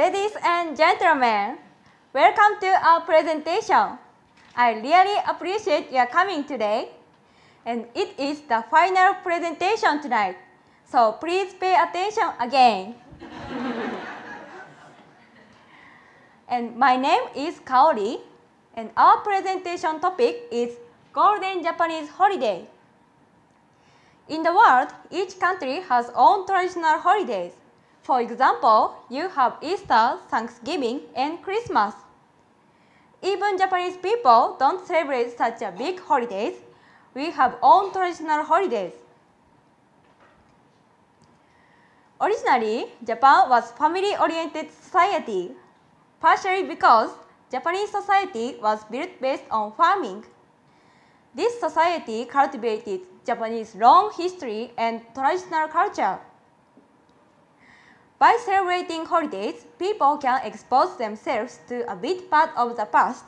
Ladies and gentlemen, welcome to our presentation. I really appreciate your coming today. And it is the final presentation tonight, so please pay attention again. and my name is Kaori, and our presentation topic is Golden Japanese Holiday. In the world, each country has own traditional holidays. For example, you have Easter, Thanksgiving, and Christmas. Even Japanese people don't celebrate such a big holidays. We have own traditional holidays. Originally, Japan was family-oriented society, partially because Japanese society was built based on farming. This society cultivated Japanese long history and traditional culture. By celebrating holidays, people can expose themselves to a bit part of the past.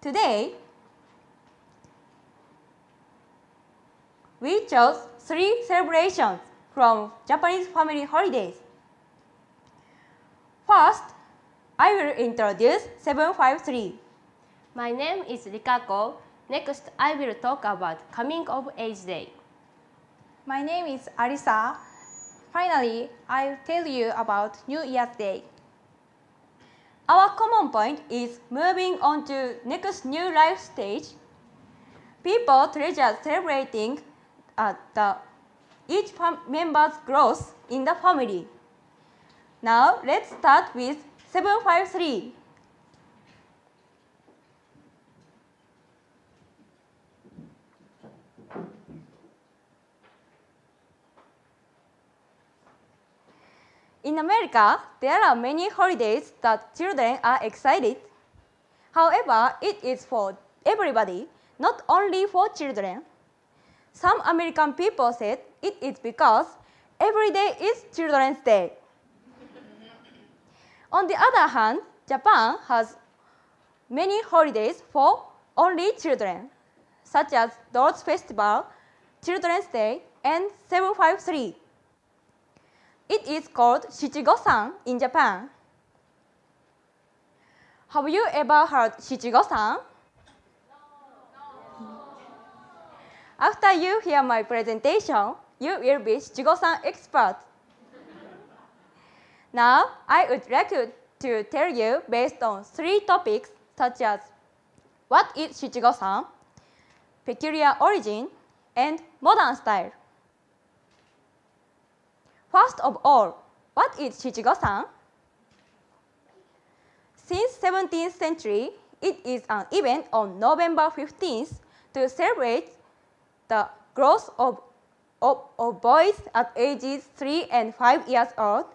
Today, we chose three celebrations from Japanese family holidays. First, I will introduce 753. My name is Rikako. Next, I will talk about Coming of Age Day. My name is Arisa. Finally, I'll tell you about New Year's Day. Our common point is moving on to next new life stage. People treasure celebrating uh, the, each member's growth in the family. Now, let's start with 753. In America, there are many holidays that children are excited. However, it is for everybody, not only for children. Some American people said it is because every day is Children's Day. On the other hand, Japan has many holidays for only children, such as Dolls Festival, Children's Day, and 753. It is called Shichigo-san in Japan. Have you ever heard Shichigo-san? After you hear my presentation, you will be Shichigo-san expert. now, I would like to tell you based on three topics such as what is Shichigo-san, peculiar origin, and modern style. First of all, what is Shichigo-san? Since 17th century, it is an event on November 15th to celebrate the growth of, of, of boys at ages 3 and 5 years old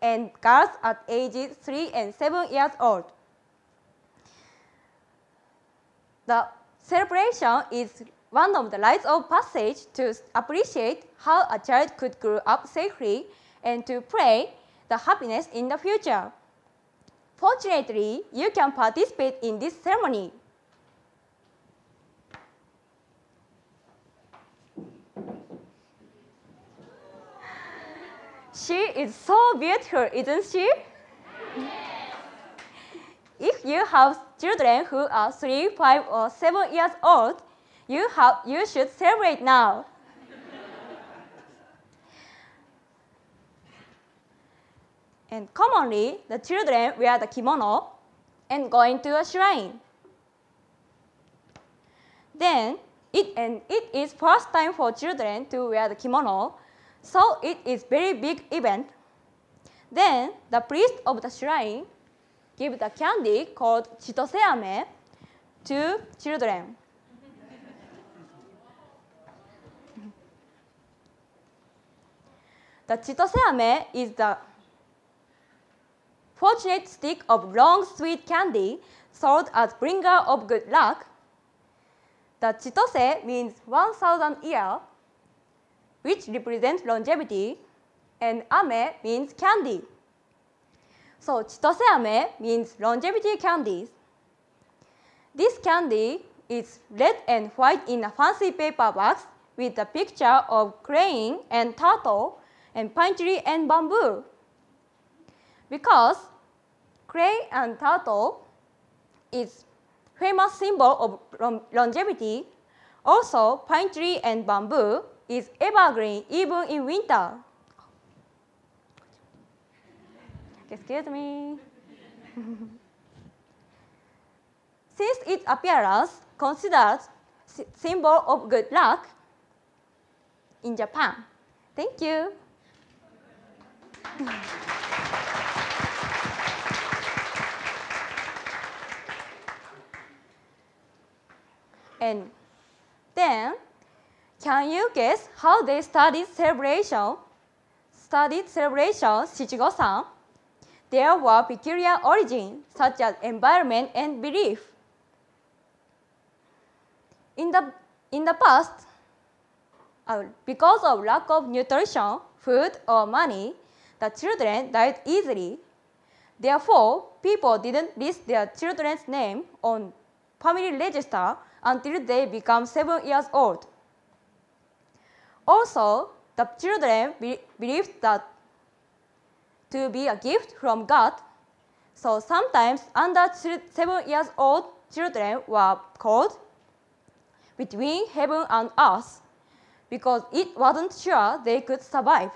and girls at ages 3 and 7 years old. The celebration is one of the rites of passage to appreciate how a child could grow up safely and to pray the happiness in the future. Fortunately, you can participate in this ceremony. She is so beautiful, isn't she? If you have children who are 3, 5, or 7 years old, you, have, you should celebrate now. and commonly, the children wear the kimono and go into a shrine. Then, it, and it is first time for children to wear the kimono, so it is very big event. Then, the priest of the shrine give the candy called chitoseame to children. The chitoseame is the fortunate stick of long sweet candy sold as bringer of good luck. The chitose means 1,000 year, which represents longevity, and ame means candy. So chitose ame means longevity candies. This candy is red and white in a fancy paper box with a picture of crane and turtle and pine tree and bamboo. because clay and turtle is famous symbol of longevity. Also, pine tree and bamboo is evergreen even in winter. Excuse me. Since its appearance considered symbol of good luck in Japan. Thank you. And then, can you guess how they started celebration? Started celebration Shichigo-san. There were peculiar origins such as environment and belief. In the, in the past, uh, because of lack of nutrition, food, or money, the children died easily. Therefore, people didn't list their children's name on family register until they become seven years old. Also, the children be believed that to be a gift from God, so sometimes under seven years old children were called between heaven and earth because it wasn't sure they could survive.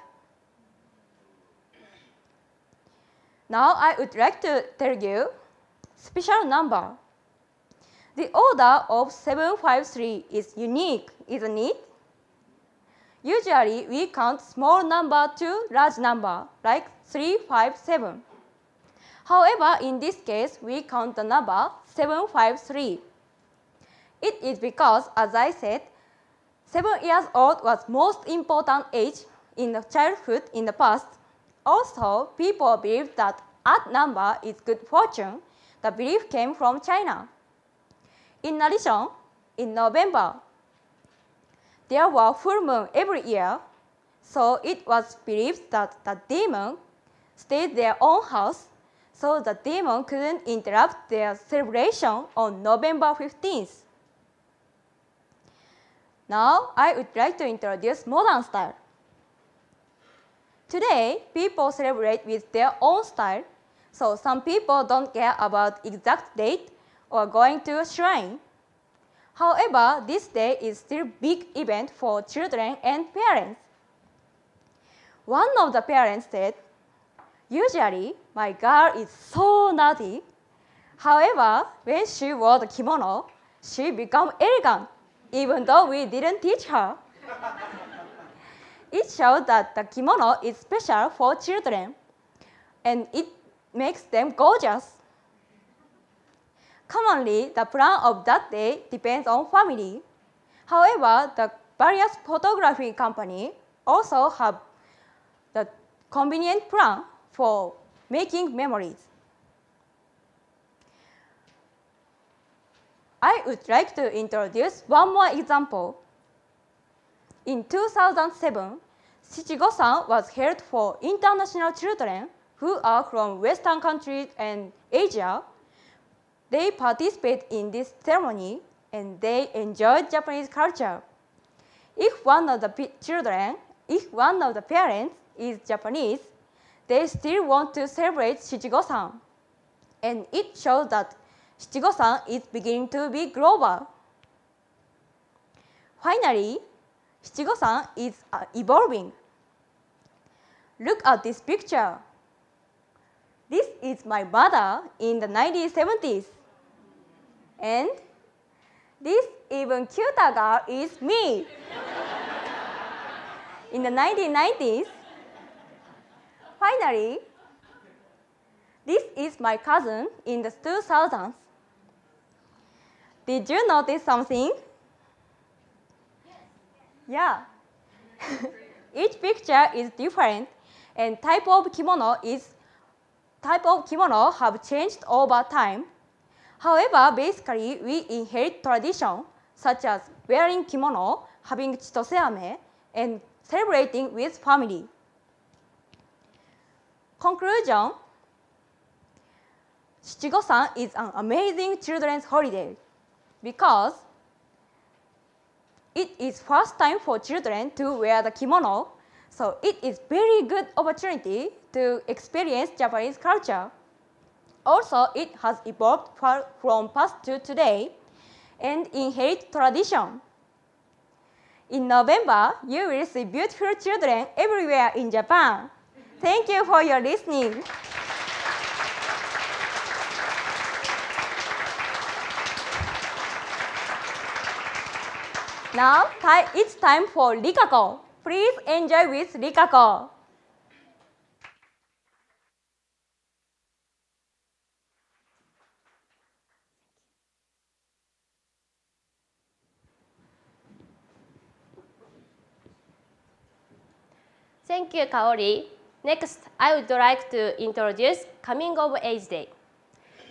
Now I would like to tell you special number. The order of 753 is unique, isn't it? Usually we count small number to large number, like 357. However, in this case, we count the number 753. It is because, as I said, 7 years old was most important age in the childhood in the past also, people believe that odd number is good fortune. The belief came from China. In addition, in November, there were full moon every year, so it was believed that the demon stayed their own house, so the demon couldn't interrupt their celebration on November 15th. Now, I would like to introduce modern style. Today, people celebrate with their own style, so some people don't care about exact date or going to a shrine. However, this day is still big event for children and parents. One of the parents said, usually my girl is so naughty. However, when she wore the kimono, she became elegant, even though we didn't teach her. It shows that the kimono is special for children and it makes them gorgeous. Commonly, the plan of that day depends on family. However, the various photography companies also have the convenient plan for making memories. I would like to introduce one more example in 2007, Shichigo-san was held for international children who are from Western countries and Asia. They participate in this ceremony and they enjoy Japanese culture. If one of the children, if one of the parents is Japanese, they still want to celebrate Shichigo-san. And it shows that Shichigo-san is beginning to be global. Finally, Shichigo-san is uh, evolving. Look at this picture. This is my mother in the 1970s. And this even cuter girl is me. in the 1990s, finally, this is my cousin in the 2000s. Did you notice something? Yeah. Each picture is different and type of kimono is type of kimono have changed over time. However, basically we inherit tradition such as wearing kimono, having chitose-ame, and celebrating with family. Conclusion, Shichigo-san is an amazing children's holiday because it is first time for children to wear the kimono. So it is very good opportunity to experience Japanese culture. Also, it has evolved from past to today and inherit tradition. In November, you will see beautiful children everywhere in Japan. Thank you for your listening. Now, it's time for Rikako. Please enjoy with Rikako. Thank you, Kaori. Next, I would like to introduce Coming of Age Day.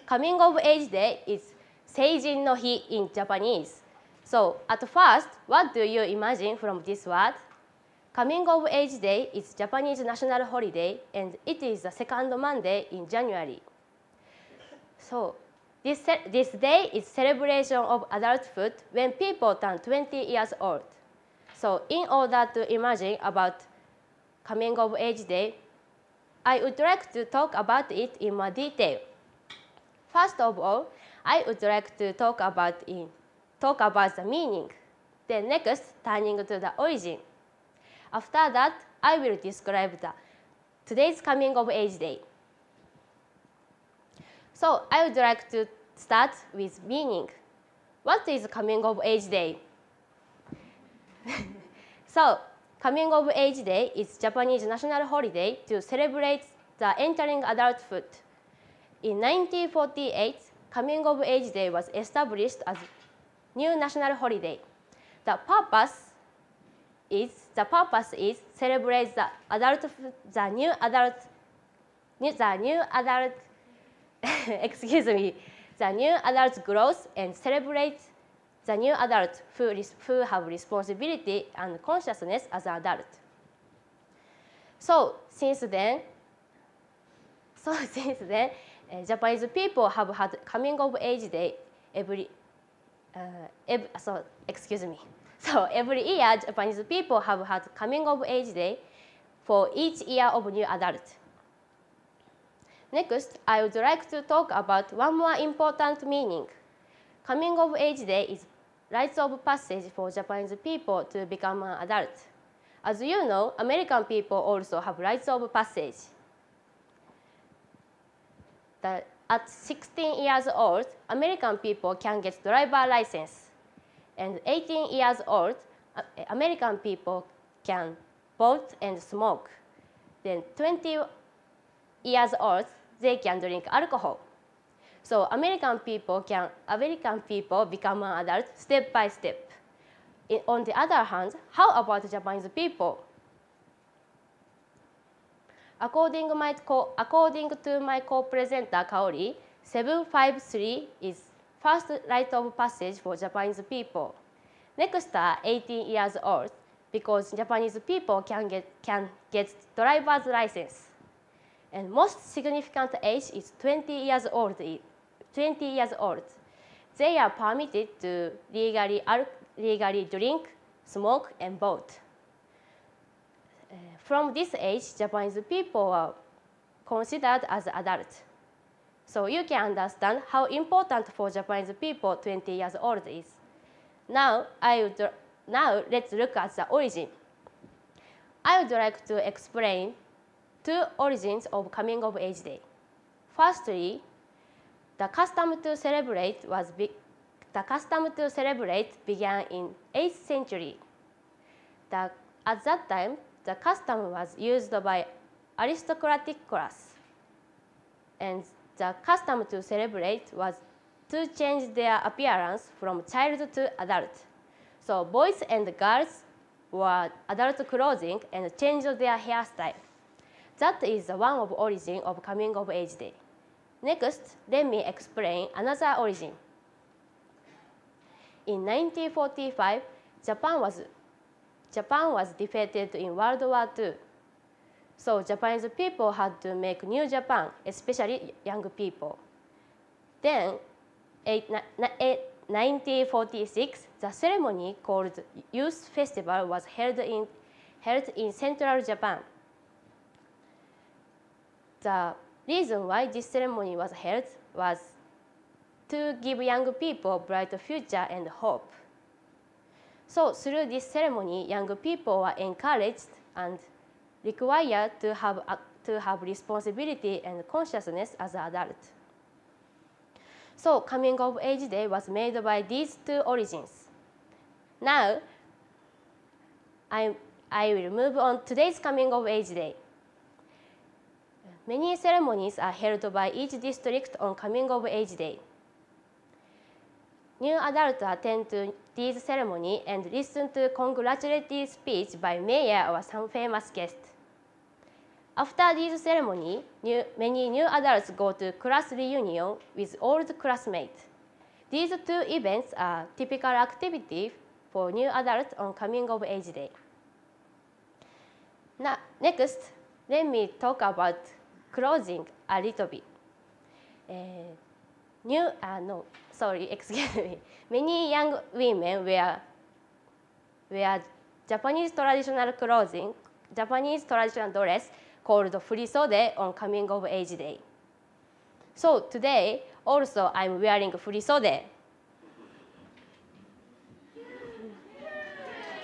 Coming of Age Day is Seijin no Hi in Japanese. So, at first, what do you imagine from this word? Coming of Age Day is Japanese national holiday and it is the second Monday in January. So, this, this day is celebration of adulthood when people turn 20 years old. So, in order to imagine about coming of age day, I would like to talk about it in more detail. First of all, I would like to talk about in talk about the meaning. Then next, turning to the origin. After that, I will describe the today's coming of age day. So I would like to start with meaning. What is coming of age day? so coming of age day is Japanese national holiday to celebrate the entering adulthood. In 1948, coming of age day was established as new national holiday. The purpose is the purpose is celebrate the adult the new adult new, the new adult excuse me the new adult growth and celebrate the new adult who, who have responsibility and consciousness as an adult. So since then, so since then, uh, Japanese people have had coming of age day every uh, ev- so excuse me. So every year, Japanese people have had coming of age day for each year of new adult. Next, I would like to talk about one more important meaning. Coming of age day is rites of passage for Japanese people to become an adult. As you know, American people also have rites of passage. The, at 16 years old, American people can get driver license. And 18 years old, uh, American people can vote and smoke. Then 20 years old, they can drink alcohol. So American people can American people become an adult step by step. On the other hand, how about Japanese people? According, my co, according to my co-presenter Kaori, 753 is first rite of passage for Japanese people. Next are 18 years old because Japanese people can get, can get driver's license. And most significant age is 20 years old. 20 years old. They are permitted to legally, legally drink, smoke, and vote. Uh, from this age, Japanese people are considered as adults. So you can understand how important for Japanese people 20 years old is. Now, I would, now let's look at the origin. I would like to explain two origins of coming of age day. Firstly, the custom to celebrate was the custom to celebrate began in 8th century. The, at that time, the custom was used by aristocratic class, and the custom to celebrate was to change their appearance from child to adult. So boys and girls wore adult clothing and changed their hairstyle. That is the one of origin of coming of age day. Next, let me explain another origin. In 1945, Japan was, Japan was defeated in World War II. So Japanese people had to make new Japan, especially young people. Then, in 1946, the ceremony called Youth Festival was held in held in central Japan. The reason why this ceremony was held was to give young people bright future and hope. So through this ceremony, young people were encouraged and required to have, to have responsibility and consciousness as an adult. So coming of age day was made by these two origins. Now, I, I will move on today's coming of age day. Many ceremonies are held by each district on coming of age day. New adults attend to this ceremony and listen to congratulatory speech by mayor or some famous guest. After this ceremony, new, many new adults go to class reunion with old classmates. These two events are typical activities for new adults on coming of age day. Now, next, let me talk about closing a little bit. Uh, new, uh, no, sorry, excuse me. Many young women wear, wear Japanese traditional clothing, Japanese traditional dress called furisode on coming of age day. So today, also I'm wearing furisode.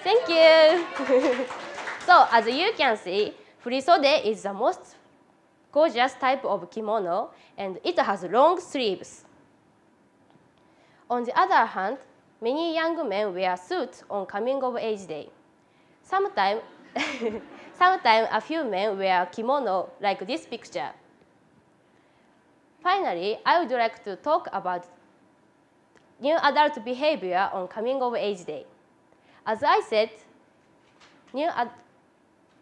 Thank you. so as you can see, furisode is the most gorgeous type of kimono and it has long sleeves. On the other hand, many young men wear suits on coming of age day. Sometimes, sometimes a few men wear kimono like this picture. Finally, I would like to talk about new adult behavior on coming of age day. As I said, new ad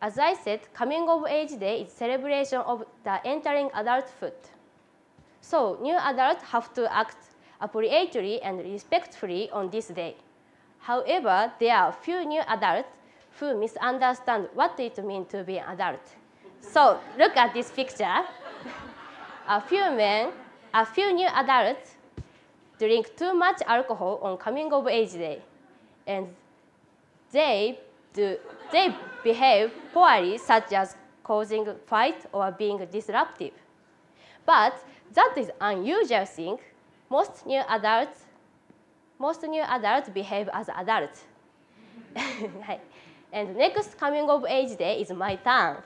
as I said, coming of age day is celebration of the entering adulthood. So new adults have to act appropriately and respectfully on this day. However, there are few new adults who misunderstand what it means to be an adult. So look at this picture. a few men, a few new adults drink too much alcohol on coming of age day. And they, do, they behave poorly, such as causing fight or being disruptive. But that is unusual thing. Most new adults, most new adults behave as adults. and next coming of age day is my turn.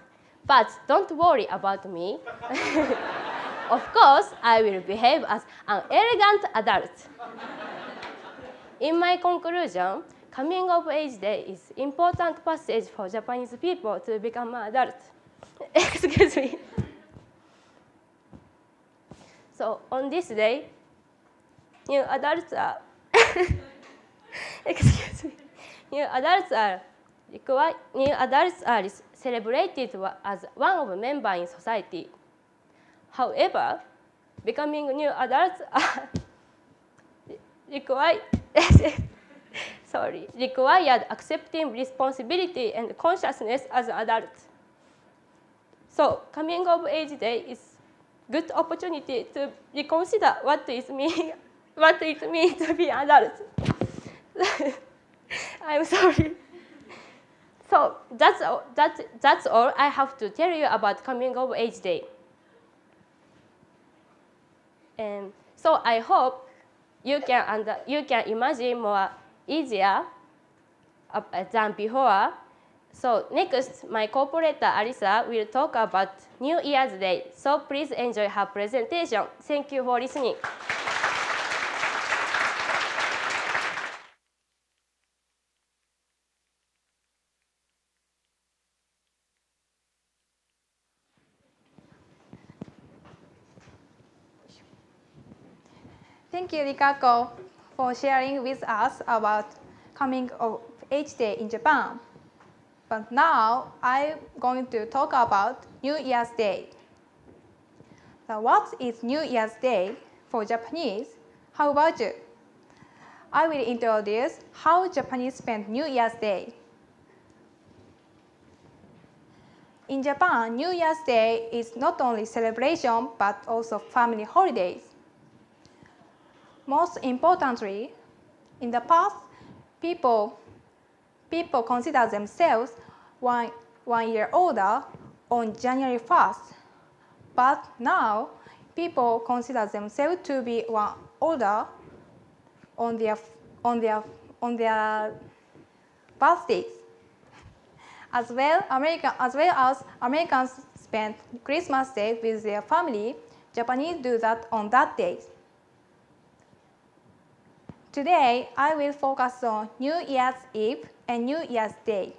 But don't worry about me. of course, I will behave as an elegant adult. In my conclusion, coming of age day is important passage for Japanese people to become adult. Excuse me. So on this day, new adults are excuse me. New adults are new adults are celebrated as one of member in society. However, becoming new adults are required required accepting responsibility and consciousness as adults. So coming of age day is good opportunity to reconsider what is mean, what it means to be adult. I'm sorry. So that's all, that, that's all I have to tell you about coming of age day. And so I hope you can, under, you can imagine more easier uh, than before. So next, my cooperator Alisa will talk about New Year's Day. So please enjoy her presentation. Thank you for listening. Thank you, Rikako, for sharing with us about coming of age day in Japan. But now I'm going to talk about New Year's Day. So what is New Year's Day for Japanese? How about you? I will introduce how Japanese spend New Year's Day. In Japan, New Year's Day is not only celebration but also family holidays. Most importantly, in the past, people, people consider themselves one, one year older on January 1st. But now, people consider themselves to be one older on their, on their, on their birthdays. As well, American, as well as Americans spend Christmas Day with their family, Japanese do that on that day. Today, I will focus on New Year's Eve and New Year's Day.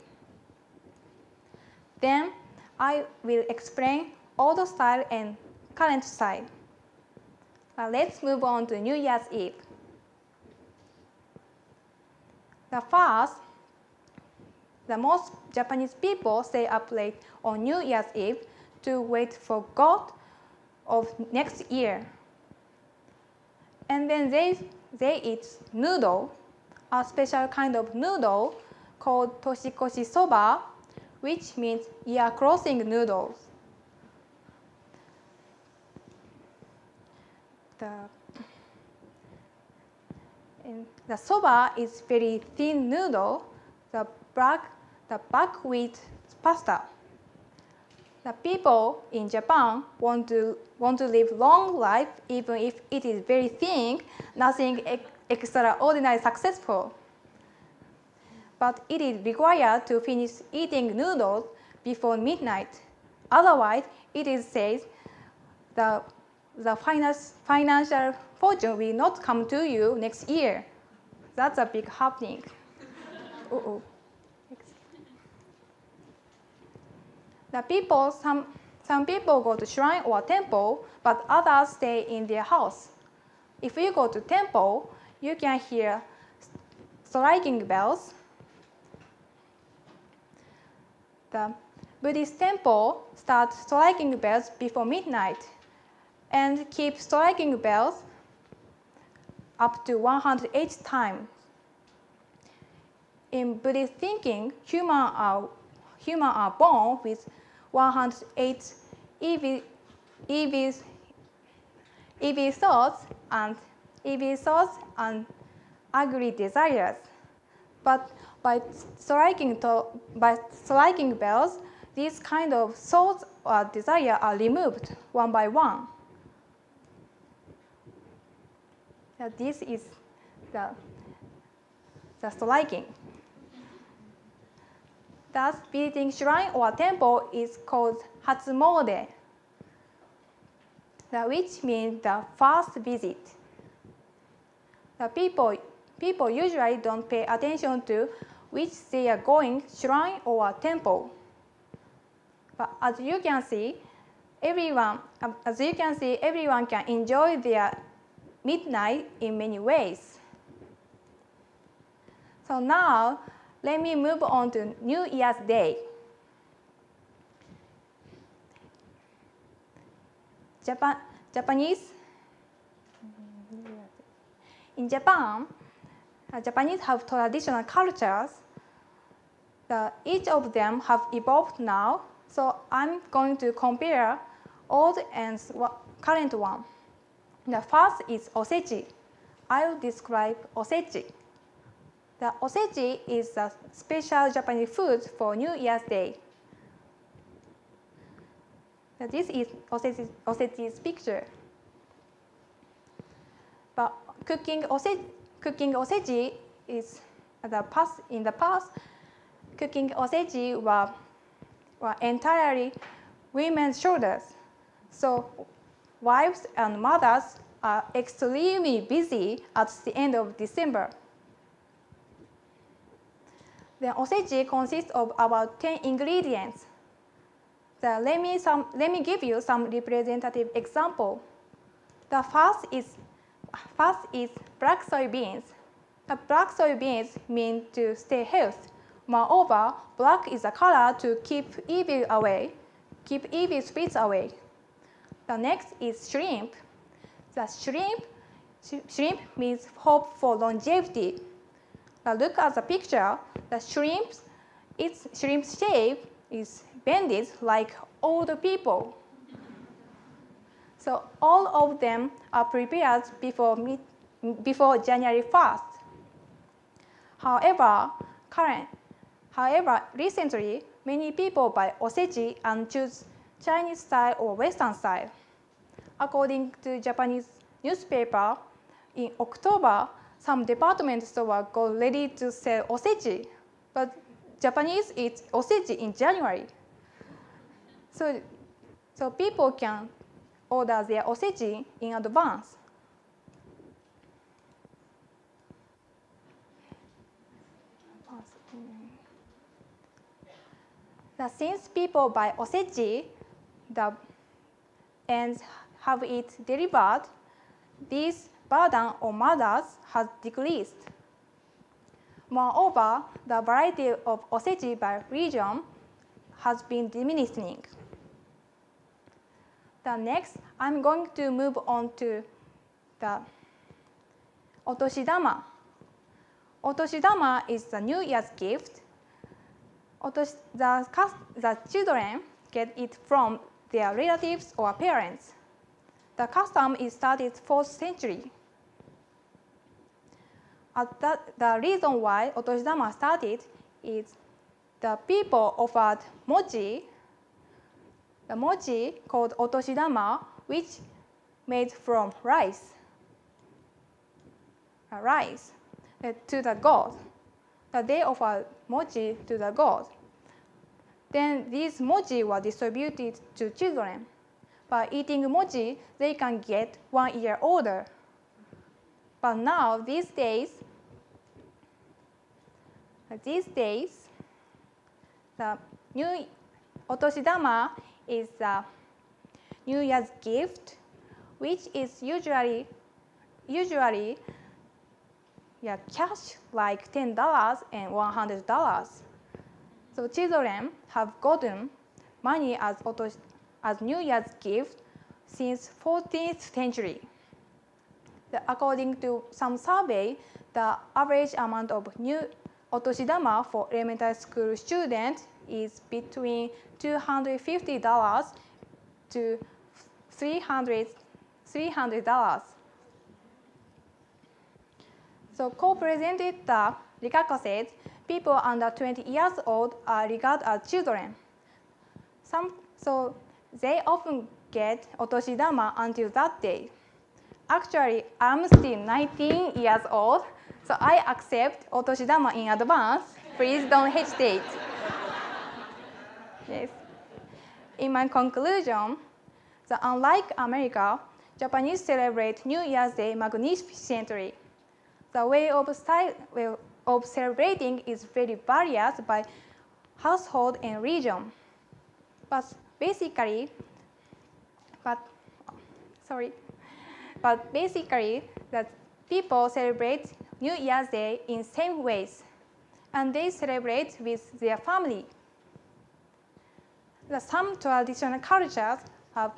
Then, I will explain old style and current style. Now let's move on to New Year's Eve. The first, the most Japanese people stay up late on New Year's Eve to wait for God of next year. And then they, they eat noodle, a special kind of noodle called toshikoshi soba, which means year crossing noodles. The, the soba is very thin noodle, the black, the buckwheat pasta. The people in Japan want to, want to live long life even if it is very thin, nothing ex extraordinary successful. But it is required to finish eating noodles before midnight. Otherwise, it is said the, the finance, financial fortune will not come to you next year. That's a big happening. uh -oh. The people, some, some people go to shrine or temple, but others stay in their house. If you go to temple, you can hear striking bells. The Buddhist temple starts striking bells before midnight and keep striking bells up to 108 times. In Buddhist thinking, humans are, human are born with 108 evil, evil, evil thoughts and evil thoughts and ugly desires. But by striking, to, by striking bells, these kind of thoughts or desire are removed one by one. So this is the, the striking. Thus, visiting shrine or temple is called Hatsumode, which means the first visit. The people, people usually don't pay attention to which they are going, shrine or temple. But as you can see, everyone, um, as you can see, everyone can enjoy their midnight in many ways. So now, let me move on to New Year's Day. Japan, Japanese. In Japan, uh, Japanese have traditional cultures. The, each of them have evolved now, so I'm going to compare old and current one. The first is osechi. I will describe osechi. The osechi is a special Japanese food for New Year's Day. This is osechi, osechi's picture. But cooking osechi, cooking is the past, in the past, cooking osechi were, were entirely women's shoulders. So wives and mothers are extremely busy at the end of December. The osechi consists of about 10 ingredients. Let, me some, let me give you some representative example. The first is, first is black soybeans. The black soybeans mean to stay healthy. Moreover, black is a color to keep evil away, keep evil spirits away. The next is shrimp. The shrimp, sh shrimp means hope for longevity. Now look at the picture. The shrimp, its shrimp shape is bended like older people. So all of them are prepared before, before January 1st. However, current, however, recently, many people buy osechi and choose Chinese style or Western style. According to Japanese newspaper, in October, some department store uh, got ready to sell osechi, but Japanese eat osechi in January. So, so people can order their osechi in advance. That since people buy osechi the, and have it delivered, this burden on mothers has decreased. Moreover, the variety of osechi by region has been diminishing. The next, I'm going to move on to the otoshidama. Otoshidama is the New Year's gift. Otosh, the, the children get it from their relatives or parents. The custom is started 4th century. At that, the reason why otoshidama started is the people offered mochi, the mochi called otoshidama, which made from rice, uh, rice uh, to the god. That they offered mochi to the god. Then these mochi were distributed to children. By eating mochi, they can get one year older. But now, these days, these days, the new otoshidama is a New Year's gift, which is usually usually yeah, cash like ten dollars and one hundred dollars. So children have gotten money as otosh, as New Year's gift since 14th century. The, according to some survey, the average amount of new otoshidama for elementary school students is between $250 to $300. $300. So co-presented the Rikako said, people under 20 years old are regarded as children. Some, so they often get otoshidama until that day. Actually, I'm still 19 years old, so I accept otoshidama in advance. Please don't hesitate. yes. In my conclusion, the unlike America, Japanese celebrate New Year's Day magnificently. The way of, style, of celebrating is very various by household and region. But basically, but sorry, but basically that people celebrate New Year's Day in same ways, and they celebrate with their family. The some traditional cultures have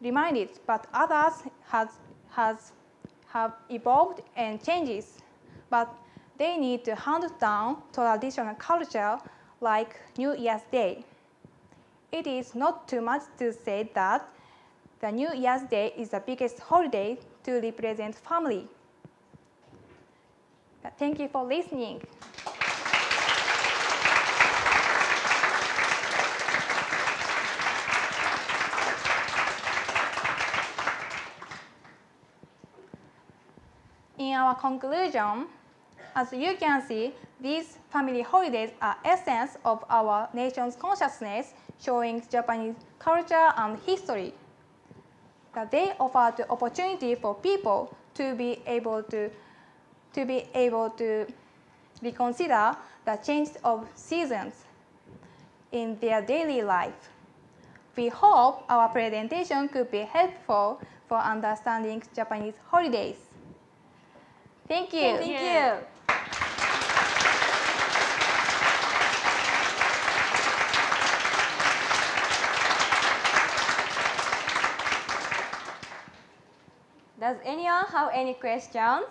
remained, but others has, has have evolved and changes, but they need to hand down traditional culture like New Year's Day. It is not too much to say that the New Year's Day is the biggest holiday to represent family. Thank you for listening. In our conclusion, as you can see, these family holidays are essence of our nation's consciousness, showing Japanese culture and history. That they offer the opportunity for people to be able to, to be able to reconsider the change of seasons in their daily life. We hope our presentation could be helpful for understanding Japanese holidays. Thank you. Thank you. Does anyone have any questions?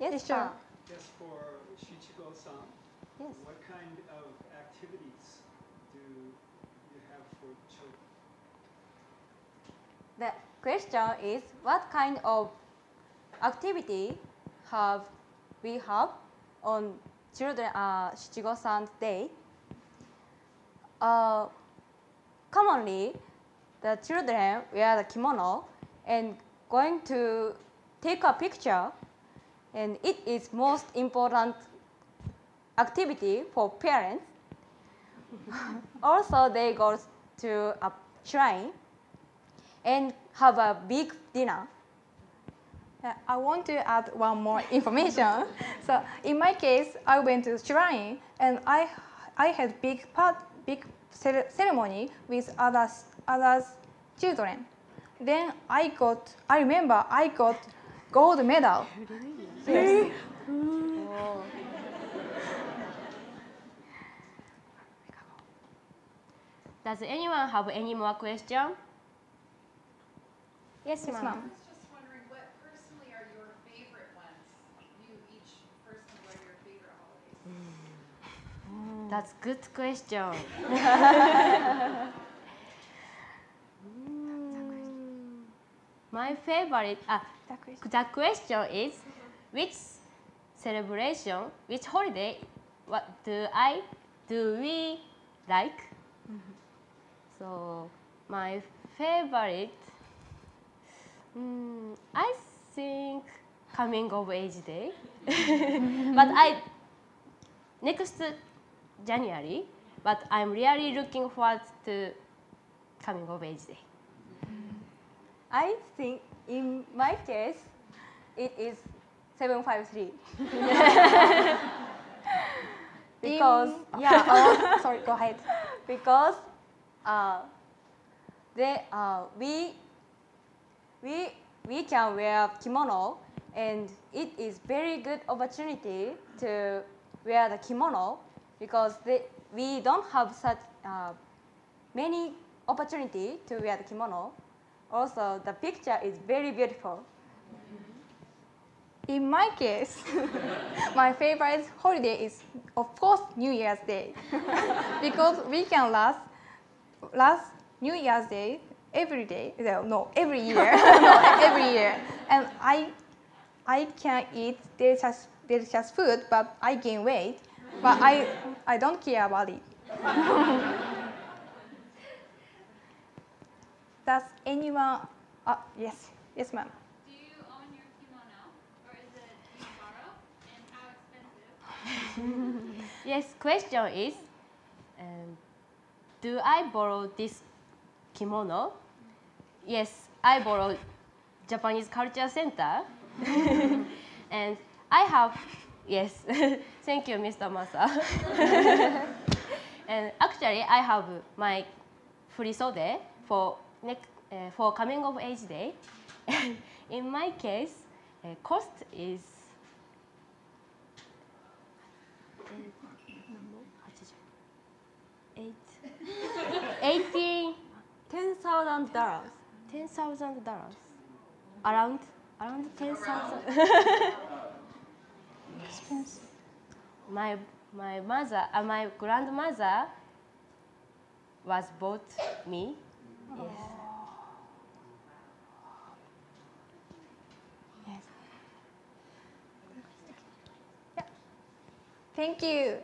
Yes, Yes, sure. sir. Yes, for Shichigo-san, Yes. what kind of activities do you have for children? The question is what kind of activity have we have on children uh, Shichigo-san Day, uh, commonly the children wear the kimono and going to take a picture and it is most important activity for parents. also they go to a shrine and have a big dinner. Yeah, I want to add one more information. so in my case, I went to shrine and I, I had big part, big ceremony with others, others children. Then I got, I remember I got gold medal. Yes. Does anyone have any more questions? Yes, Yes, ma'am. ma'am. I was just wondering what personally are your favorite ones? You each personally, what are your favorite holidays? That's good question. My favorite, ah, the question is which celebration, which holiday, what do I, do we like? So my favorite, mm, I think coming of age day, but I next January, but I'm really looking forward to coming of age day. I think in my case, it is 753. because In- yeah, oh, sorry, go ahead. because uh, they, uh, we, we, we can wear kimono and it is very good opportunity to wear the kimono because they, we don't have such uh, many opportunity to wear the kimono. Also, the picture is very beautiful. In my case, my favorite holiday is, of course, New Year's Day, because we can last last New Year's Day every day. No, every year, no, every year, and I I can eat delicious delicious food, but I gain weight, but I I don't care about it. Does anyone? Uh, yes, yes, ma'am. Do you own your kimono, or is it do you borrow, and how expensive? Yes, question is, um, do I borrow this kimono? Yes, I borrow Japanese Culture Center, and I have yes. Thank you, Mr. Masa. and actually, I have my furisode for next uh, for coming of age day. In my case, uh, cost is eight, eighteen, Ten thousand dollars. ten thousand dollars, around around ten thousand. my my mother, uh, my grandmother was bought me. Yes. Thank you.